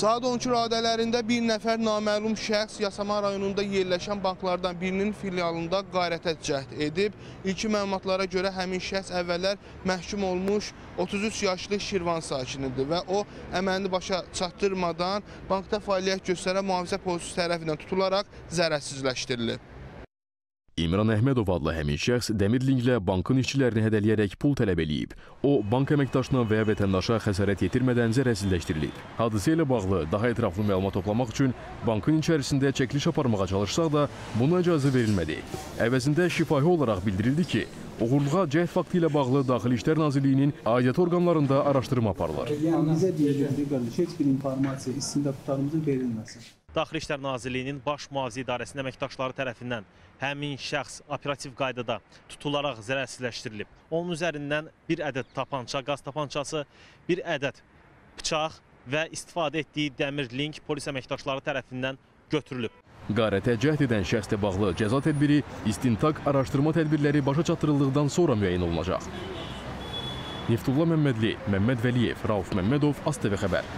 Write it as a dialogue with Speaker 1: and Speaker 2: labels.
Speaker 1: Saat 12 radələrində bir nəfər naməlum şəxs Yasamal rayonunda yerləşən banklardan birinin filialında qarətə cəhd edib. İlkin məlumatlara görə həmin şəxs əvvəllər məhkum olmuş 33 yaşlı Şirvan sakinidir və o əməlini başa çatdırmadan bankda fəaliyyət göstərən mühafizə polisi tərəfindən tutularaq zərərsizləşdirilib.
Speaker 2: İmran Əhmədov adlı həmin şəxs Dəmirlinklə bankın işçilərini hədələyərək pul tələb eləyib. O, bank əməkdaşına və ya vətəndaşa xəsarət yetirmədən zərərsizləşdirilib. Hadisə ilə bağlı daha ətraflı məlumat toplamaq üçün bankın içərisində çəkiliş aparmağa çalışsaq da buna icazə verilmədi. Əvəzində şifahi olaraq bildirildi ki, uğurluğa cəhd faktı ilə bağlı Daxili İşlər Nazirliyinin aidiyyat orqanlarında araşdırma aparılır.
Speaker 3: Yəni bizə deyilirdi qardaş, heç bir informasiya istintaqlarımıza verilməsin.
Speaker 4: Daxili İşlər Nazirliyinin Baş Mühafizə İdarəsinin əməkdaşları tərəfindən həmin şəxs operativ qaydada tutularaq zərərsizləşdirilib. Onun üzərindən bir ədəd tapança, qaz tapançası, bir ədəd bıçaq və istifadə etdiyi dəmir link polis əməkdaşları tərəfindən götürülüb.
Speaker 2: Qarətə cəhd edən şəxslə bağlı cəza tədbiri istintaq araşdırma tədbirləri başa çatdırıldıqdan sonra müəyyən olunacaq. Neftullah Məmmədli, Məmməd Vəliyev, Rauf Məmmədov, ASTV xəbər.